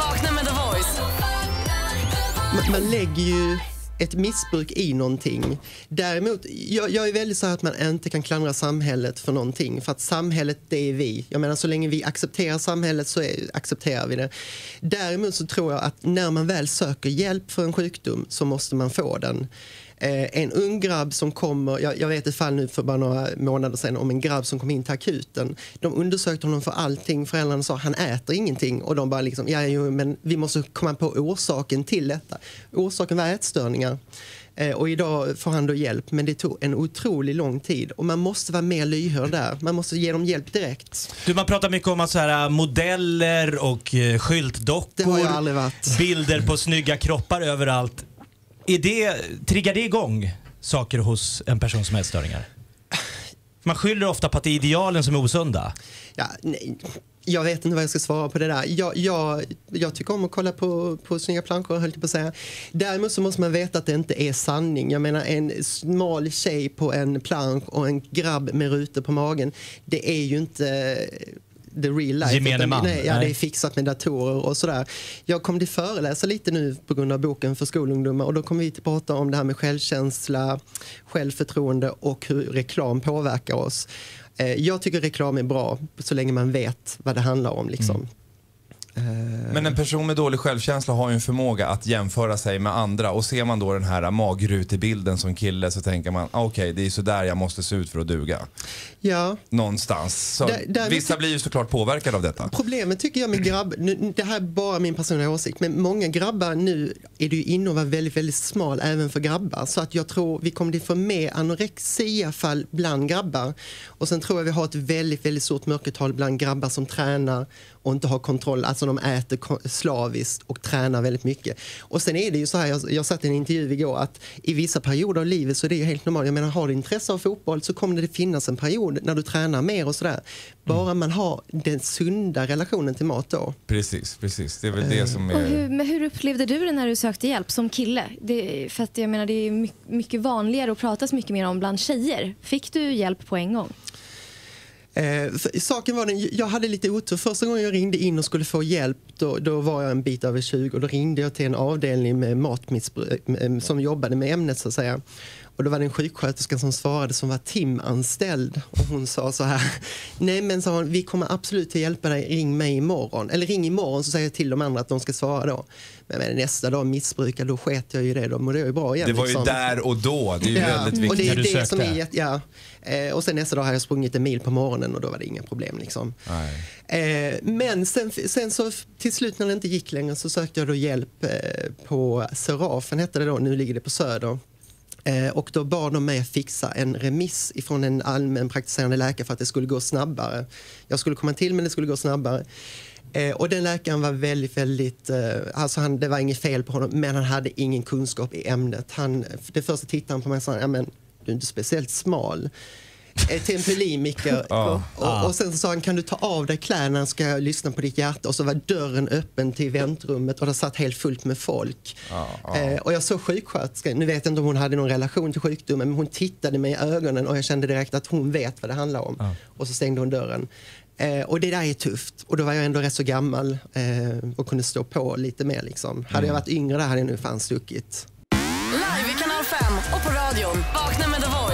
Vakna med The Voice. man, man lägger ju ett missbruk i någonting. Däremot, jag, jag är väldigt så här att man inte kan klandra samhället för någonting. För att samhället, det är vi. Jag menar, så länge vi accepterar samhället så är, accepterar vi det. Däremot så tror jag att när man väl söker hjälp för en sjukdom så måste man få den. Eh, en ung grabb som kommer, jag, jag vet ett fall nu för bara några månader sedan om en grabb som kom in till akuten. De undersökte honom för allting, föräldrarna sa han äter ingenting och de bara liksom, ja jo, men vi måste komma på orsaken till detta. Orsaken var ätstörningar. Eh, och idag får han då hjälp, men det tog en otroligt lång tid. Och man måste vara mer lyhörd där. Man måste ge dem hjälp direkt. Du, man pratar mycket om att så här, äh, modeller och eh, skyltdockor. Bilder på snygga kroppar överallt. Är det, triggar det igång saker hos en person som har ätstörningar? Man skyller ofta på att det är idealen som är osunda. Ja, nej. Jag vet inte vad jag ska svara på det där. Jag, jag, jag tycker om att kolla på, på snygga plankor, höll jag på att säga. Däremot så måste man veta att det inte är sanning. Jag menar en smal tjej på en plank och en grabb med rutor på magen. Det är ju inte the real life. Gemene man. Nej, ja, Nej. det är fixat med datorer och sådär. Jag kommer till föreläsa lite nu på grund av boken för skolungdomar och då kommer vi att prata om det här med självkänsla, självförtroende och hur reklam påverkar oss. Eh, Jag tycker reklam är bra så länge man vet vad det handlar om. Liksom. Eh, Men en person med dålig självkänsla har ju en förmåga att jämföra sig med andra och ser man då den här magrutebilden som kille så tänker man ah, okej det är så där jag måste se ut för att duga. Ja, Någonstans. Så Där- där- vissa blir ju såklart påverkade av detta. Problemet tycker jag med grabb, nu, det här är bara min personliga åsikt, men många grabbar nu är du ju inne och vara väldigt, väldigt smal även för grabbar. Så att jag tror vi kommer att få mer anorexiafall bland grabbar. Och sen tror jag vi har ett väldigt, väldigt stort mörkertal bland grabbar som tränar och inte har kontroll, alltså de äter slaviskt och tränar väldigt mycket. Och sen är det ju så här, jag, jag satt i en intervju igår att i vissa perioder av livet så är det ju helt normalt. Jag menar har du intresse av fotboll så kommer det finnas en period när du tränar mer och sådär. Bara man har den sunda relationen till mat då. Precis, precis. Det är väl det som Och är... hur, men hur upplevde du det när du sökte sökte hjälp som kille? Det, för att jag menar, det är mycket vanligare och pratas mycket mer om bland tjejer. Fick du hjälp på en gång? Eh, för, saken var den, jag hade lite otur. Första gången jag ringde in och skulle få hjälp då, då var jag en bit över 20 och då ringde jag till en avdelning med matmissbruk som jobbade med ämnet så att säga. Och då var det en sjuksköterska som svarade som var timanställd och hon sa så här. Nej men sa hon, vi kommer absolut att hjälpa dig, ring mig imorgon. Eller ring imorgon så säger jag till de andra att de ska svara då. Men, men nästa dag missbrukar, då sket jag i det, då mådde jag ju bra igen. Det var ju liksom. där och då. Det är ju väldigt Och det viktigt. är det som är ja. eh, Och sen nästa dag hade jag sprungit en mil på morgonen och då var det inga problem. Liksom. Eh, men sen, sen så till slut när det inte gick längre så sökte jag då hjälp eh, på Serafen hette det då, nu ligger det på Söder. Eh, och då bad de mig fixa en remiss ifrån en allmänpraktiserande läkare för att det skulle gå snabbare. Jag skulle komma till men det skulle gå snabbare. Eh, och den läkaren var väldigt, väldigt, eh, alltså han, det var inget fel på honom men han hade ingen kunskap i ämnet. Han, det första tittade han på mig och sa, ja men du är inte speciellt smal. Eh, till en bulimiker. Ja. och, och sen så sa han, kan du ta av dig kläderna ska jag lyssna på ditt hjärta. Och så var dörren öppen till väntrummet och det satt helt fullt med folk. Eh, och jag såg sjuksköterskan, nu vet jag inte om hon hade någon relation till sjukdomen, men hon tittade mig i ögonen och jag kände direkt att hon vet vad det handlar om. Och så stängde hon dörren. Eh, och det där är tufft. Och då var jag ändå rätt så gammal eh, och kunde stå på lite mer. Liksom. Hade jag varit yngre hade jag nu fan stuckit. Live i kanal 5 och på radion. Vakna med The Voice.